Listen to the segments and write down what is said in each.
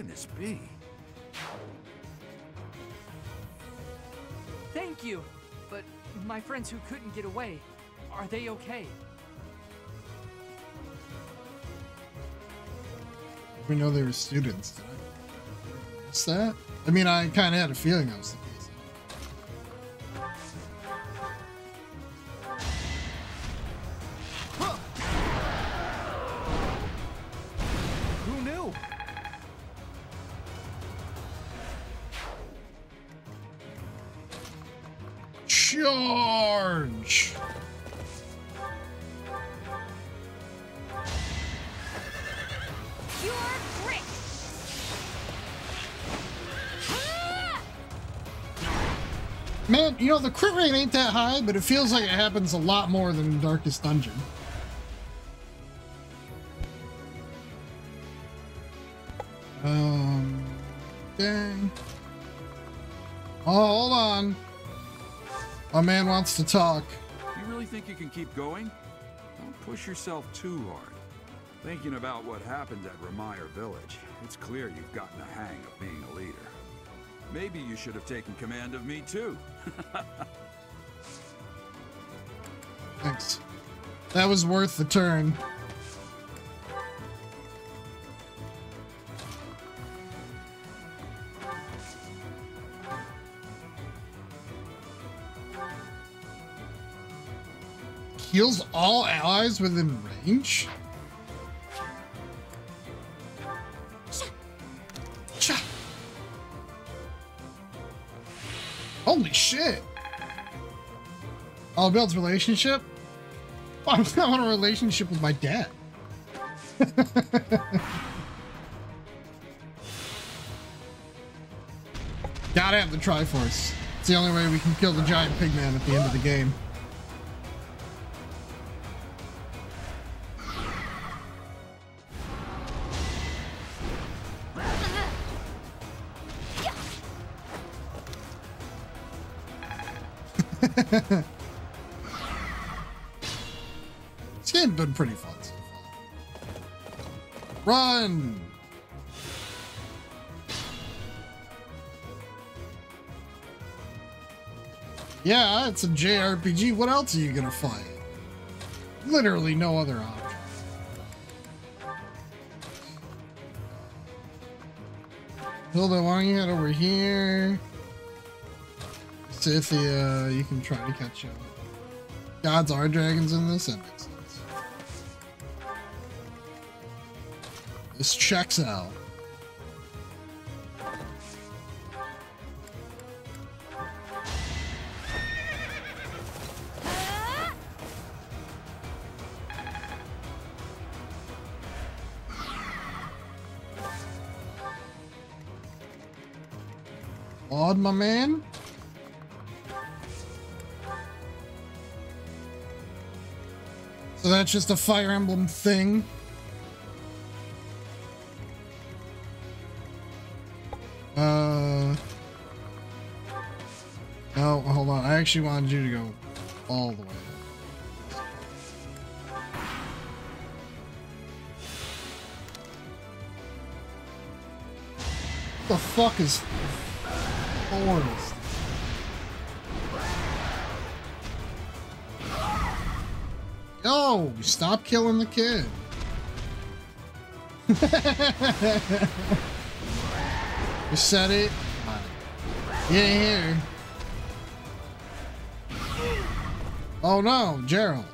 can this be? Thank you. But my friends who couldn't get away, are they okay? We know they were students. Did I miss that? I mean, I kind of had a feeling that was know, the crit rate ain't that high, but it feels like it happens a lot more than Darkest Dungeon. Um, dang. Oh, hold on. A man wants to talk. You really think you can keep going? Don't push yourself too hard. Thinking about what happened at Remire Village, it's clear you've gotten a hang of being a leader. Maybe you should have taken command of me too. Thanks. That was worth the turn. Heals all allies within range? Holy shit! Oh, builds relationship? I'm not in a relationship with my dad. Gotta have the Triforce. It's the only way we can kill the giant pigman at the end of the game. This game's been pretty fun so far. Run! Yeah, it's a JRPG. What else are you gonna fight? Literally no other option. Hilda, why don't you head over here? Scythia, uh, you can try to catch up. Gods are dragons in this? That makes sense. This checks out. Odd, my man. That's just a Fire Emblem thing. Uh. Oh, hold on. I actually wanted you to go all the way. The fuck is Forest? Yo, stop killing the kid. you said it. He ain't here. Oh no, Jeralt.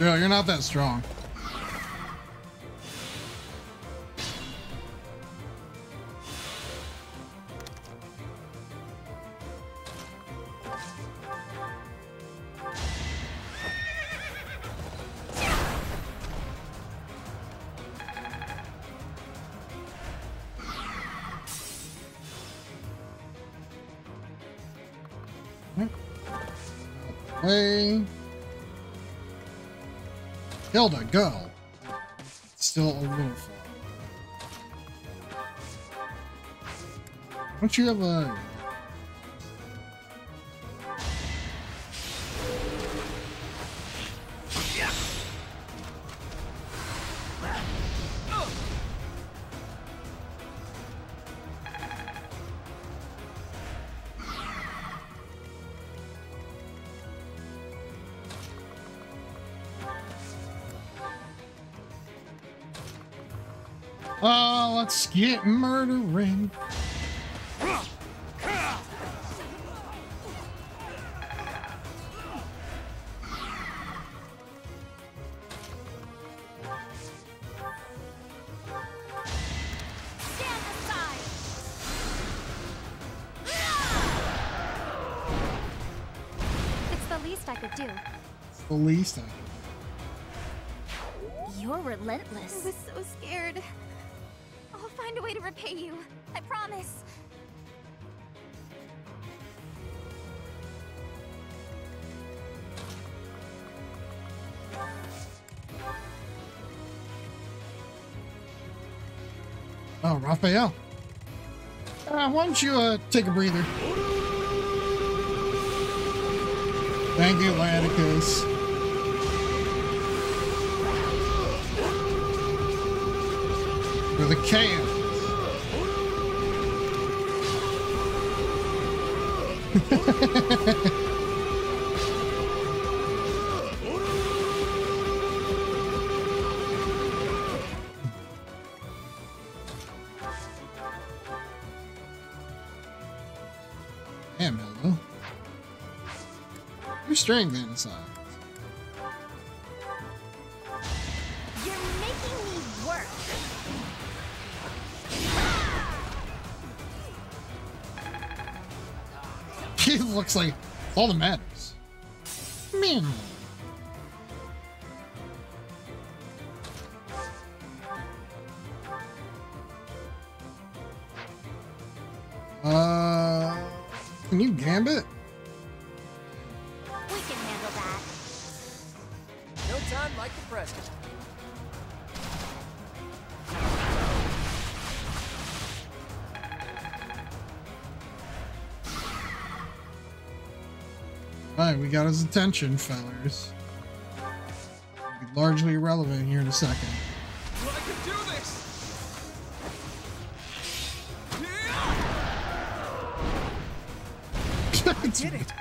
Girl, you're not that strong. Way. Hilda, go! Still a little far. Don't you have a... get murdering. Stand. It's the least I could do. The least You're relentless. I was so scared. A way to repay you. I promise. Oh, Raphael. Uh, why don't you uh, take a breather? Thank you, Atlanticus. For the chaos. Damn, Mello. You're straying then inside. Like all that matters. Alright, we got his attention, fellers. Be largely irrelevant here in a second. I did it.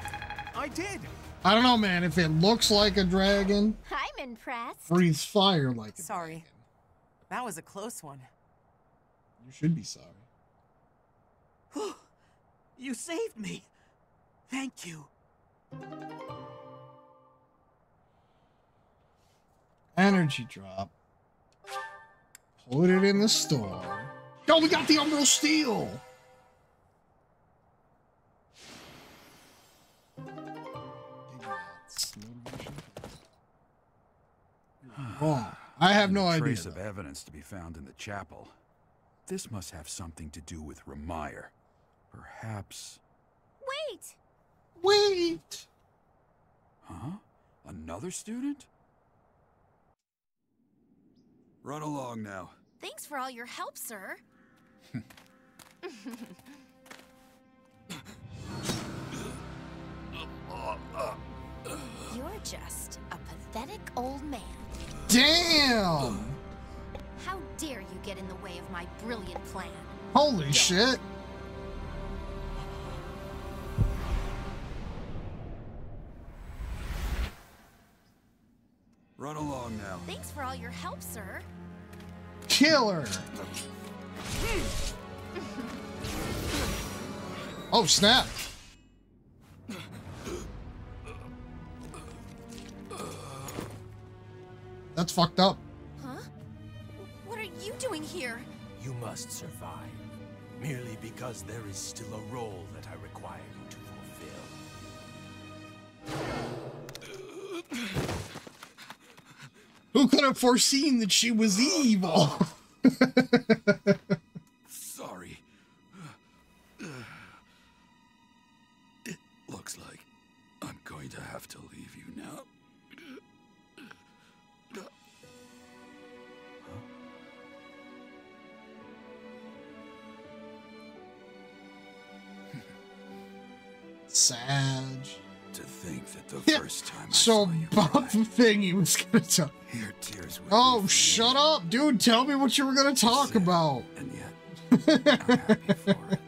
I did. I don't know, man. If it looks like a dragon, I'm impressed. breathes fire like a Sorry. dragon. That was a close one. You should be sorry. You saved me. Thank you. Energy drop. Put it in the store. Oh, we got the Umbral Steel! Wrong. I have no idea. Trace of though. evidence to be found in the chapel. This must have something to do with Remire. Perhaps. Wait! Wait! Huh? Another student? Run along now. Thanks for all your help, sir. You're just a pathetic old man. Damn! How dare you get in the way of my brilliant plan? Holy shit! Oh, Run now. Thanks for all your help, sir. Killer! Oh, snap! That's fucked up. Huh? What are you doing here? You must survive, merely because there is still a role that I require Who could have foreseen that she was evil? Sorry. It looks like I'm going to have to leave you now. Sag. To think that the Yeah, first time I So saw you cry, the thing he was gonna talk. Your tears would Oh, shut up, dude. Tell me what you were gonna talk about. And yet, I'm happy for it.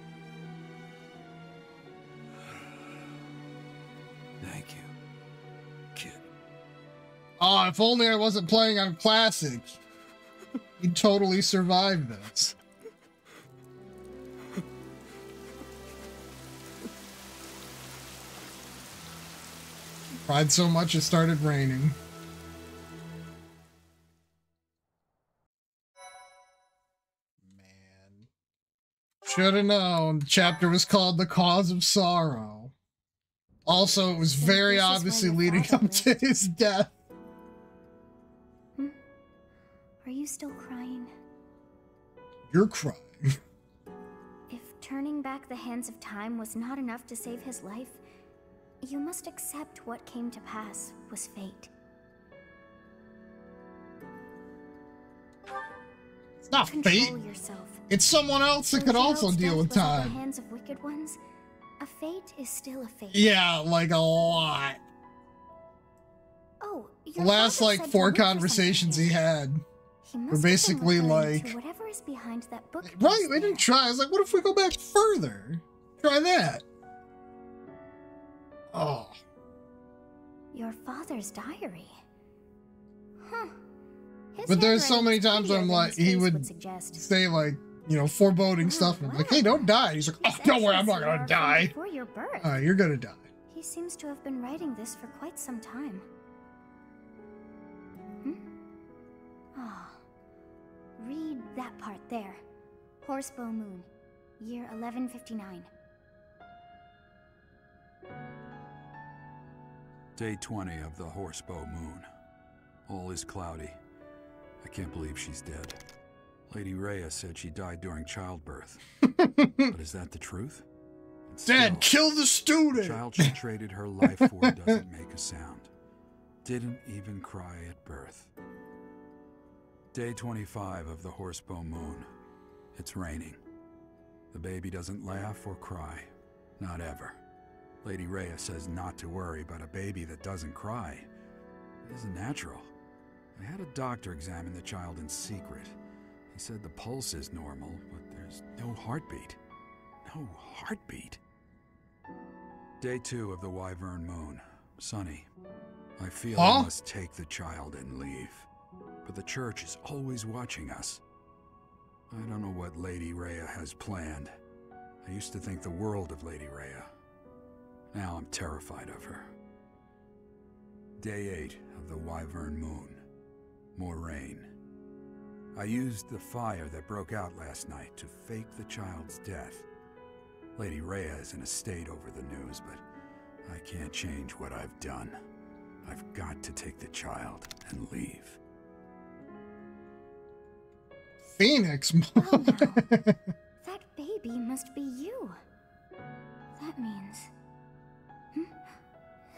Thank you, kid. Oh, if only I wasn't playing on classic. You'd totally survive this. Cried so much it started raining. Should have known. The chapter was called The Cause of Sorrow. Also, it was very this is where obviously leading up to his death. Hmm? Are you still crying? You're crying. If turning back the hands of time was not enough to save his life, you must accept what came to pass was fate. It's not Control fate. yourself. It's someone else that could also deal with was at the time. hands of wicked ones, a fate is still a fate. Yeah, like a lot. Oh, The last like four conversations he had. He were basically like- whatever is behind that book. Right, we didn't try. I was like, what if we go back further? Try that. Oh. Your father's diary. Huh. His But there's so many times where I'm like, he face would suggest. Say like, you know, foreboding stuff. And I'm like, hey, don't die. He's like, oh, don't worry, I'm not gonna die. Before your birth. Uh, you're gonna die. He seems to have been writing this for quite some time. Hmm? Ah. Read that part there. Horsebow Moon, year 1159. Day 20 of the Horsebow Moon. All is cloudy. I can't believe she's dead. Lady Rhea said she died during childbirth. but is that the truth? And Dad, still, kill the student! The student. child she traded her life for doesn't make a sound. Didn't even cry at birth. Day 25 of the Horsebow Moon. It's raining. The baby doesn't laugh or cry. Not ever. Lady Rhea says not to worry about a baby that doesn't cry. It isn't natural. I had a doctor examine the child in secret. He said the pulse is normal, but there's no heartbeat. No heartbeat. Day two of the Wyvern Moon. Sunny. I feel Huh? I must take the child and leave. But the church is always watching us. I don't know what Lady Rhea has planned. I used to think the world of Lady Rhea. Now I'm terrified of her. Day 8 of the Wyvern Moon. More rain. I used the fire that broke out last night to fake the child's death. Lady Rhea is in a state over the news, but I can't change what I've done. I've got to take the child and leave. Phoenix. Well now, that baby must be you. That means. Hmm?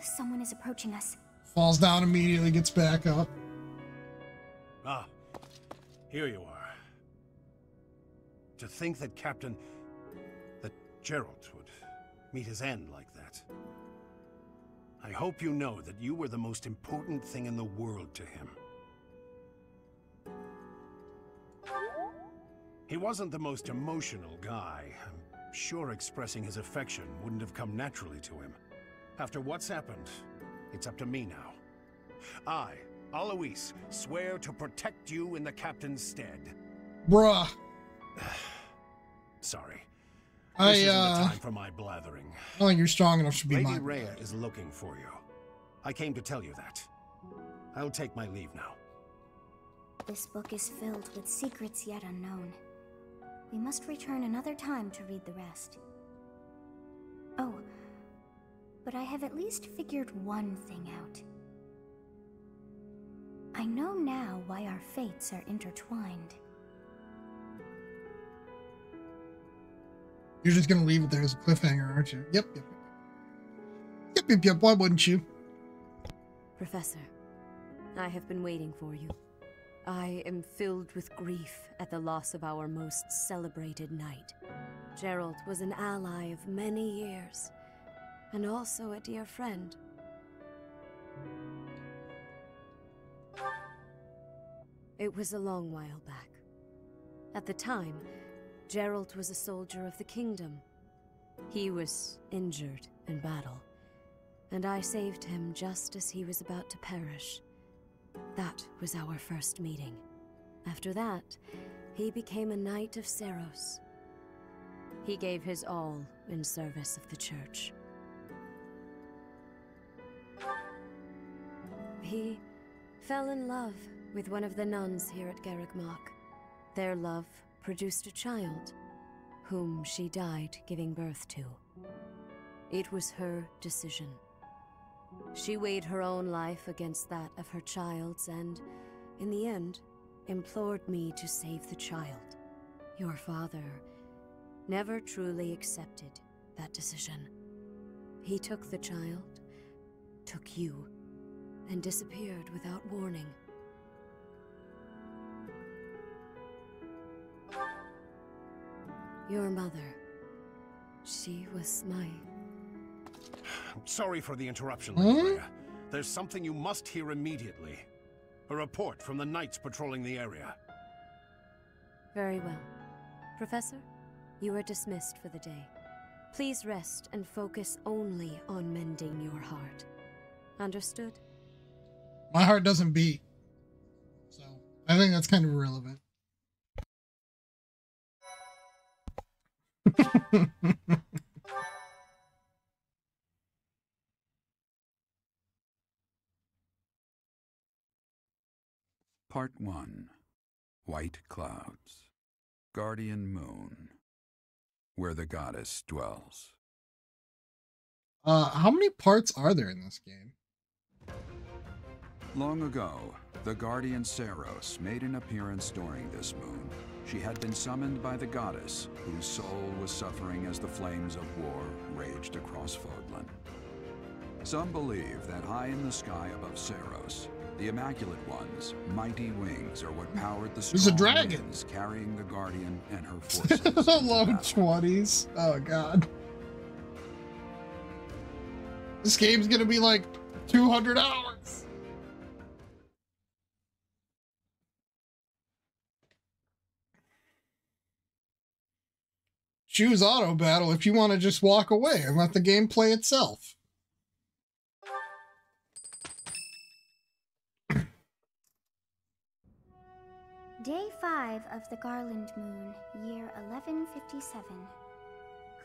Someone is approaching us. Falls down immediately, gets back up. Ah, here you are. To think that Captain. that Jeralt would meet his end like that. I hope you know that you were the most important thing in the world to him. He wasn't the most emotional guy. I'm sure expressing his affection wouldn't have come naturally to him. After what's happened, it's up to me now. I, Alois, swear to protect you in the captain's stead. Bruh. Sorry. I, this isn't uh, the time for my blathering. I think you're strong enough to be Lady my. Rhea is looking for you. I came to tell you that. I'll take my leave now. This book is filled with secrets yet unknown. We must return another time to read the rest. Oh, but I have at least figured one thing out. I know now why our fates are intertwined. You're just gonna leave it there as a cliffhanger, aren't you? Yep, yep. Yep, yep, yep. Why wouldn't you? Professor, I have been waiting for you. I am filled with grief at the loss of our most celebrated knight. Jeralt was an ally of many years. and also a dear friend. It was a long while back. At the time, Jeralt was a soldier of the kingdom. He was injured in battle, and I saved him just as he was about to perish. That was our first meeting. After that, he became a knight of Seiros. He gave his all in service of the church. He fell in love with one of the nuns here at Garreg Their love produced a child, whom she died giving birth to. It was her decision. She weighed her own life against that of her child's and, in the end, implored me to save the child. Your father never truly accepted that decision. He took the child, took you, and disappeared without warning. Your mother. She was my. Sorry for the interruption, Hmm? Lady Rhea. There's something you must hear immediately. A report from the knights patrolling the area. Very well. Professor, you are dismissed for the day. Please rest and focus only on mending your heart. Understood? My heart doesn't beat. So I think that's kind of irrelevant. Part 1 White Clouds Guardian Moon Where the Goddess Dwells. Uh, how many parts are there in this game? Long ago, the guardian Seiros made an appearance during this moon. She had been summoned by the goddess, whose soul was suffering as the flames of war raged across Fodlan. Some believe that high in the sky above Seiros, the Immaculate One's mighty wings are what powered the There's a dragon. carrying the guardian and her forces. Low twenties. Oh god. This game's gonna be like 200 hours. Choose auto battle if you want to just walk away and let the game play itself. Day 5 of the Garland Moon, year 1157.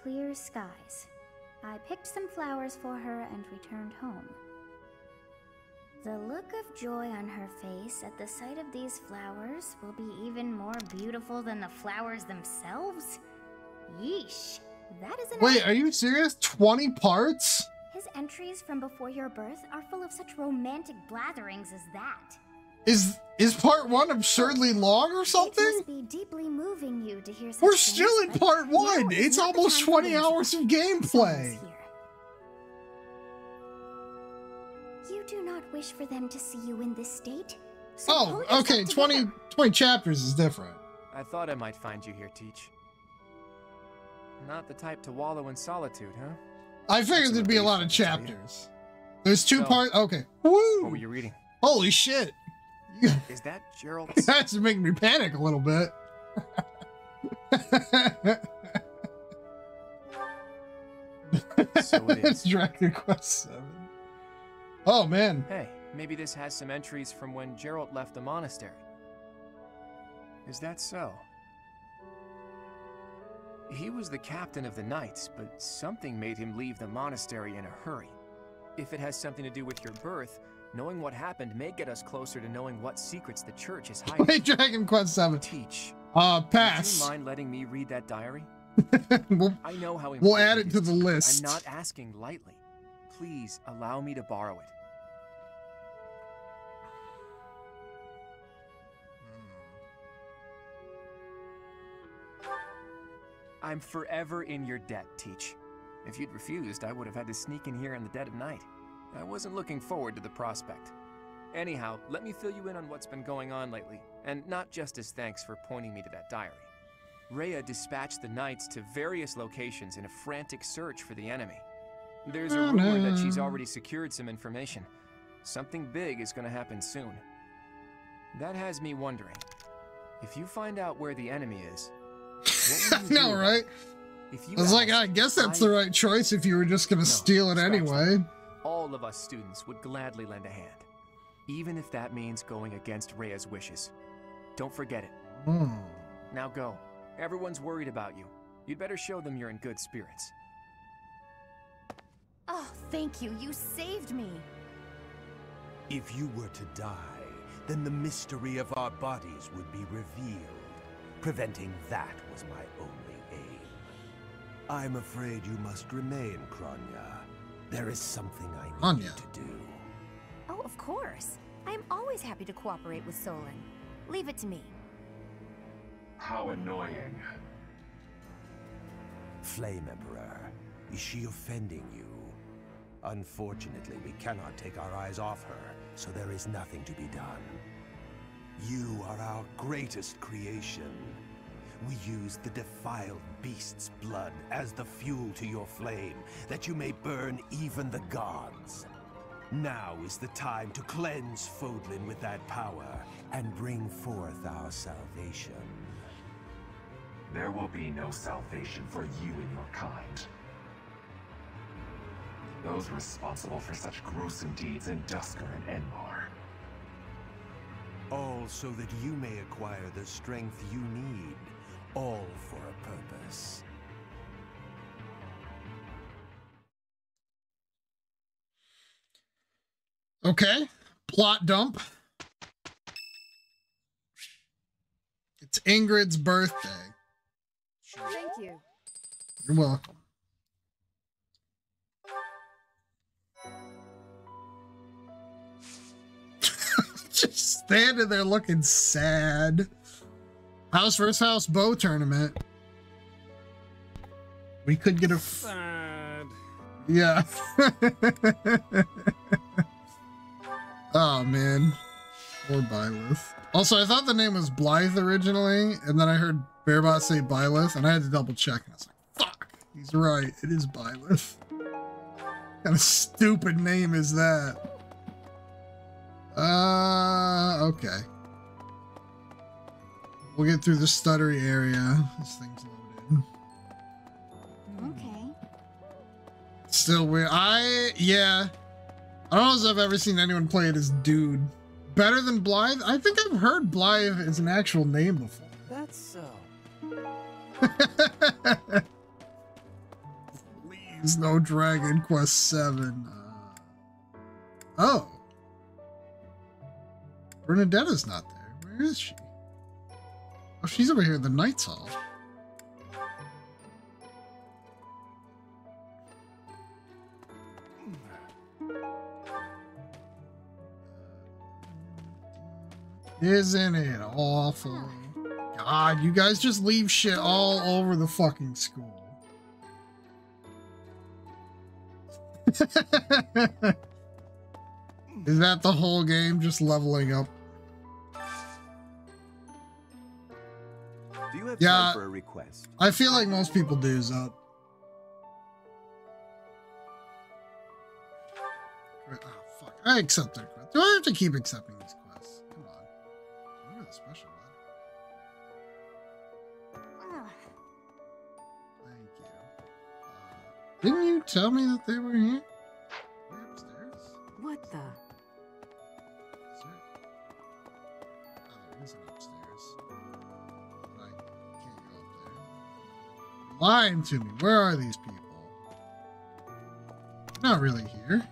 Clear skies. I picked some flowers for her and returned home. The look of joy on her face at the sight of these flowers will be even more beautiful than the flowers themselves. Yeesh. That is an Wait, are you serious? 20 parts? His entries from before your birth are full of such romantic blatherings as that. Is is part 1 absurdly long or something? It something? must be deeply moving you to hear such We're things, still in part 1. is It's not almost 20 hours of gameplay. You do not wish for them to see you in this state. So Oh, okay. 20, 20 chapters is different. I thought I might find you here, Teach. Not the type to wallow in solitude, huh? I figured there'd be a lot of relief, let me tell you. chapters. There's two So- parts. Okay. What were you reading? Holy shit. Is that Jeralt's? That's making me panic a little bit. So it it's. Dragon Quest 7. Oh man. hey, maybe this has some entries from when Jeralt left the monastery. Is that so? He was the captain of the knights, but something made him leave the monastery in a hurry. If it has something to do with your birth, knowing what happened may get us closer to knowing what secrets the church is hiding. Wait, Dragon Quest 7. Teach. Uh, pass. Would you mind letting me read that diary? we'll, I know how we'll add it to the list. I'm not asking lightly. Please allow me to borrow it. I'm forever in your debt, Teach. If you'd refused, I would have had to sneak in here in the dead of night. I wasn't looking forward to the prospect. Anyhow, let me fill you in on what's been going on lately, and not just as thanks for pointing me to that diary. Rhea dispatched the knights to various locations in a frantic search for the enemy. There's a rumor that she's mm-hmm. already secured some information. Something big is gonna happen soon. That has me wondering. If you find out where the enemy is, what will you no, right? If you I was like, I guess that's I- the right choice if you were just gonna No, steal it scratch anyway. all of us students would gladly lend a hand, even if that means going against Rhea's wishes. Don't forget it. Hmm. Now go. Everyone's worried about you. You'd better show them you're in good spirits. Oh, thank you. You saved me. If you were to die, then the mystery of our bodies would be revealed. Preventing that was my only aim. I'm afraid you must remain, Kronya. There is something I need you to do. Oh, of course. I am always happy to cooperate with Solon. Leave it to me. How annoying. Flame Emperor, is she offending you? Unfortunately, we cannot take our eyes off her, so there is nothing to be done. You are our greatest creation. We use the defiled beast's blood as the fuel to your flame, that you may burn even the gods. Now is the time to cleanse Fodlan with that power and bring forth our salvation. There will be no salvation for you and your kind. Those responsible for such gruesome deeds in Duscur and Enbarr. All so that you may acquire the strength you need, all for a purpose. Okay. Plot dump. It's Ingrid's birthday. Thank you. You're welcome. Just standing there looking sad. House versus house bow tournament. We could get a. Sad. yeah. oh man. Poor Byleth. Also, I thought the name was Blythe originally, and then I heard Bearbot say Byleth, and I had to double check, and I was like, fuck, he's right, it is Byleth. What kind of stupid name is that? Uh, okay. We'll get through the stuttery area. This thing's loaded. Okay. Still weird. I yeah. I don't know if I've ever seen anyone play it as dude. Better than Blythe? I think I've heard Blythe as an actual name before. That's so. Please, no Dragon Quest 7. Uh, oh. Bernadetta's not there. Where is she? Oh, she's over here in the Knights Hall. Isn't it awful? God, you guys just leave shit all over the fucking school. Is that the whole game? Just leveling up? Do Yeah. for a request? I feel like most people do, Zup. Oh, fuck. I accept their quest. Do I have to keep accepting these quests? Come on. Look at the special one. Thank you. Uh, didn't you tell me that they were here? Upstairs? What the? Lying to me. Where are these people? Not really here.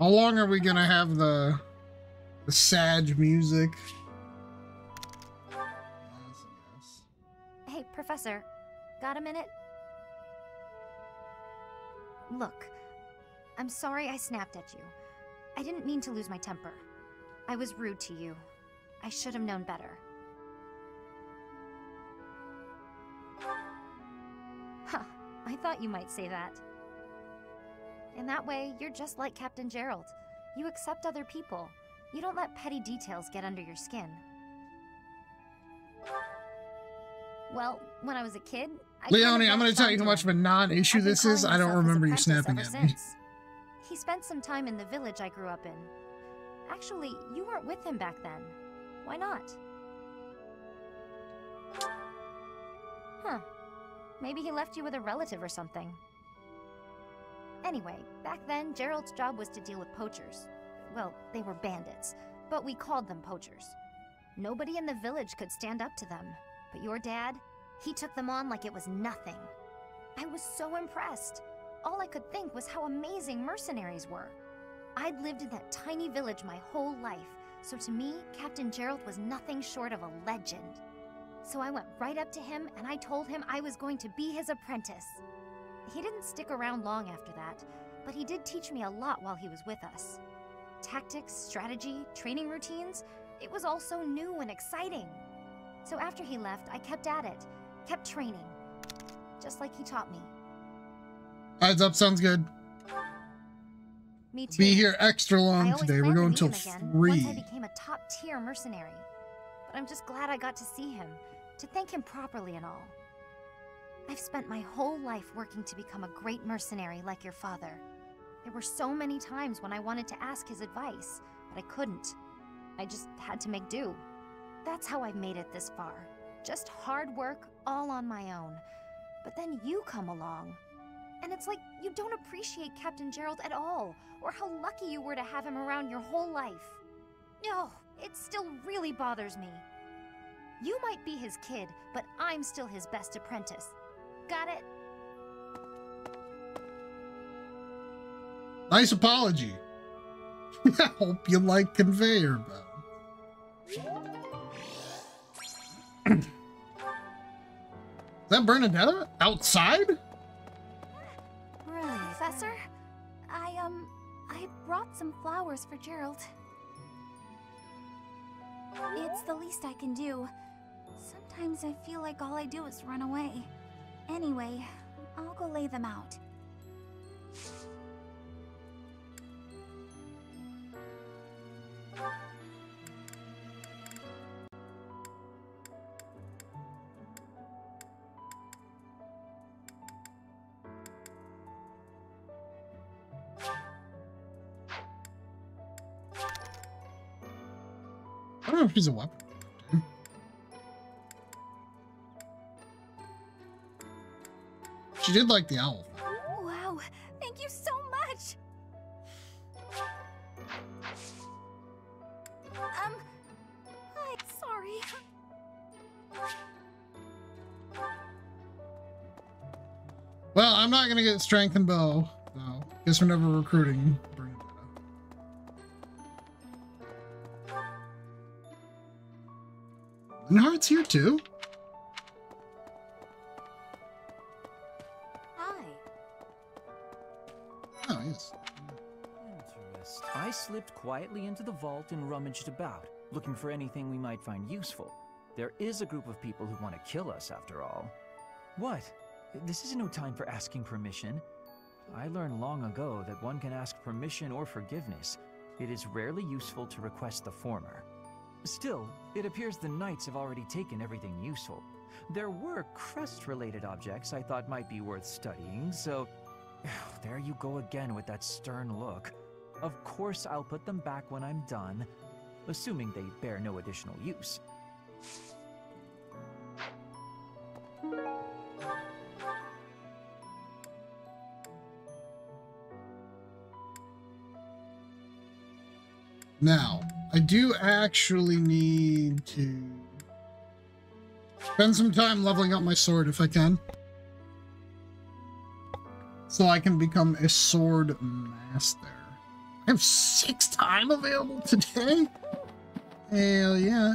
How long are we gonna have the the music? Hey, Professor, got a minute? Look, I'm sorry I snapped at you. I didn't mean to lose my temper. I was rude to you. I should have known better. Huh, I thought you might say that. In that way, you're just like Captain Jeralt. You accept other people. You don't let petty details get under your skin. Well, when I was a kid, I Leonie, I'm going to tell you how much of a non-issue this is. I don't remember you snapping at me. since. He spent some time in the village I grew up in. Actually, you weren't with him back then. Why not? Huh. Maybe he left you with a relative or something. Anyway, back then, Jeralt's job was to deal with poachers. Well, they were bandits, but we called them poachers. Nobody in the village could stand up to them. But your dad, he took them on like it was nothing. I was so impressed. All I could think was how amazing mercenaries were. I'd lived in that tiny village my whole life, so to me, Captain Jeralt was nothing short of a legend. So I went right up to him and I told him I was going to be his apprentice. He didn't stick around long after that, but he did teach me a lot while he was with us. Tactics, strategy, training routines, it was all so new and exciting. So after he left, I kept at it, kept training, just like he taught me. Heads up, sounds good. Me too. Be here extra long today. We're to going meet till three. Once I became a top tier mercenary. But I'm just glad I got to see him, to thank him properly and all. I've spent my whole life working to become a great mercenary like your father. There were so many times when I wanted to ask his advice, but I couldn't. I just had to make do. That's how I've made it this far. Just hard work, all on my own. But then you come along. And it's like you don't appreciate Captain Jeralt at all, or how lucky you were to have him around your whole life. No, it still really bothers me. You might be his kid, but I'm still his best apprentice. Got it? Nice apology. I Hope you like conveyor belt. Is that Bernadetta outside? Professor, I, um, I brought some flowers for Jeralt. It's the least I can do. Sometimes I feel like all I do is run away. Anyway, I'll go lay them out. I don't know if she's a weapon. She did like the owl. Wow, thank you so much! Um, I'm sorry. Well, I'm not gonna get strength and bow, though. Guess we're never recruiting. Linhardt's here too? Quietly into the vault and rummaged about, looking for anything we might find useful. There is a group of people who want to kill us, after all. What? This is no time for asking permission. I learned long ago that one can ask permission or forgiveness. It is rarely useful to request the former. Still, it appears the knights have already taken everything useful. There were crest-related objects I thought might be worth studying, so... There you go again with that stern look. Of course I'll put them back when I'm done, assuming they bear no additional use. Now, I do actually need to spend some time leveling up my sword if I can. So I can become a sword master. Have six time available today? Hell yeah.